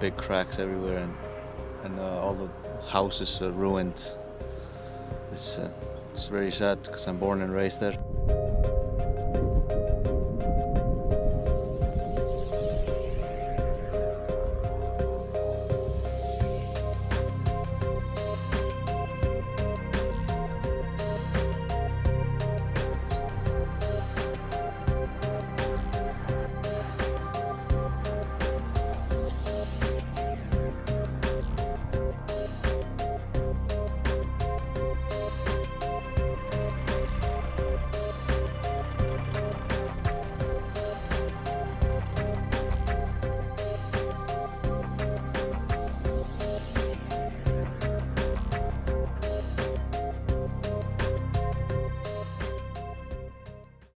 big cracks everywhere and and uh, all the houses are ruined. It's uh, it's very sad because I'm born and raised there.